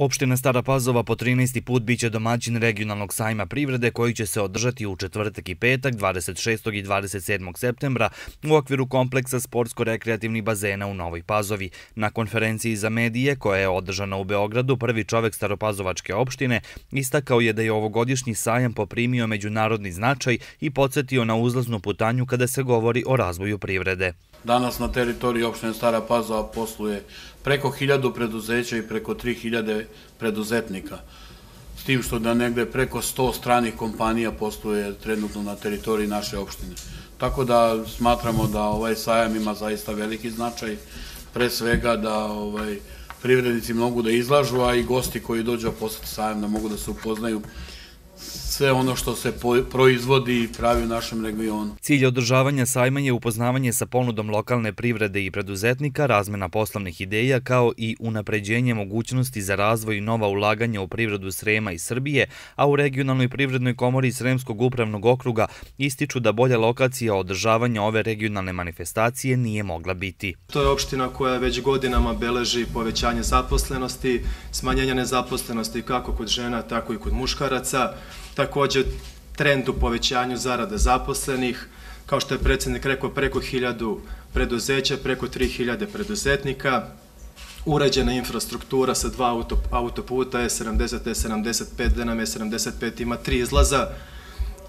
Opština Stara Pazova po 13. put biće domaćin regionalnog sajma privrede koji će se održati u četvrtak i petak 26. i 27. septembra u okviru kompleksa sportsko-rekreativnih bazena u Novoj Pazovi. Na konferenciji za medije koja je održana u Beogradu, prvi čovek Staropazovačke opštine istakao je da je ovogodišnji sajam poprimio međunarodni značaj i podsjetio na uzlaznu putanju kada se govori o razvoju privrede. Danas na teritoriji opštine Stara Pazova posluje preko hiljadu preduzeća i preko 3000 preduzetnika. S tim što da negde preko 100 stranih kompanija posluje trenutno na teritoriji naše opštine. Tako da smatramo da ovaj sajam ima zaista veliki značaj, pre svega da ovaj, privrednici mogu da izlažu, a i gosti koji dođu a posjeti sajam da mogu da se upoznaju sve ono što se proizvodi i pravi u našem regionu. Cilj održavanja sajma je upoznavanje sa ponudom lokalne privrede i preduzetnika, razmena poslovnih ideja kao i unapređenje mogućnosti za razvoj i nova ulaganja u privredu Srema i Srbije, a u regionalnoj privrednoj komori Sremskog upravnog okruga ističu da bolja lokacija održavanja ove regionalne manifestacije nije mogla biti. To je opština koja već godinama beleži povećanje zaposlenosti, smanjenja nezaposlenosti kako kod žena, tako i kod muškaraca, takođe trend u povećanju zarada zaposlenih, kao što je predsednik rekao, preko hiljadu preduzeća, preko 3000 preduzetnika, urađena infrastruktura sa dva autoputa je 70, je 75, da nam je 75, ima tri izlaza,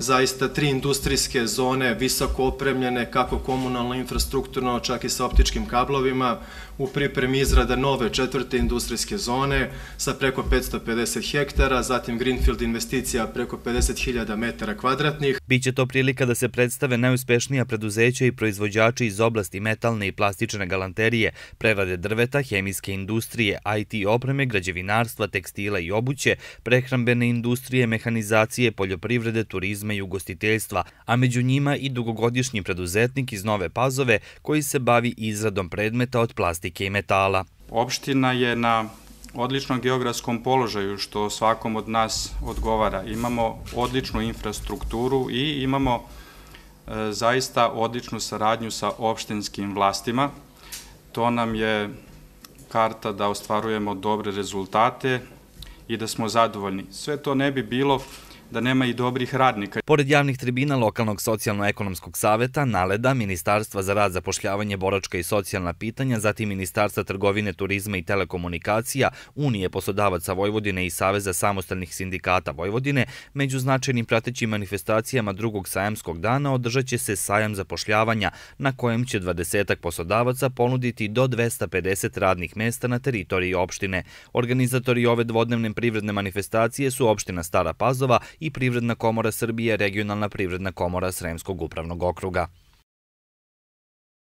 zaista tri industrijske zone, visoko opremljene, kako komunalno, infrastrukturno, čak i sa optičkim kablovima, u pripremi izrada nove četvrte industrijske zone sa preko 550 hektara, zatim Greenfield investicija preko 50.000 metara kvadratnih. Biće to prilika da se predstave najuspešnija preduzeća i proizvođači iz oblasti metalne i plastične galanterije, prerade drveta, hemijske industrije, IT opreme, građevinarstva, tekstila i obuće, prehrambene industrije, mehanizacije, poljoprivrede, turizma turizma i ugostiteljstva, a među njima i dugogodišnji preduzetnik iz Nove Pazove koji se bavi izradom predmeta od plastike i metala. Opština je na odličnom geografskom položaju što svakom od nas odgovara. Imamo odličnu infrastrukturu i imamo e, zaista odličnu saradnju sa opštinskim vlastima. To nam je karta da ostvarujemo dobre rezultate i da smo zadovoljni. Sve to ne bi bilo da nema i dobrih radnika. Pored javnih tribina Lokalnog socijalno-ekonomskog saveta, Naleda, Ministarstva za rad, zapošljavanje, boračka i socijalna pitanja, zatim Ministarstva trgovine, turizma i telekomunikacija, Unije poslodavaca Vojvodine i Saveza samostalnih sindikata Vojvodine, među značajnim pratećim manifestacijama drugog sajamskog dana održat će se sajam zapošljavanja, na kojem će 20 poslodavaca ponuditi do 250 radnih mesta na teritoriji opštine. Organizatori ove dvodnevne privredne manifestacije su opština Stara Pazova i Privredna komora Srbije, regionalna privredna komora Sremskog upravnog okruga.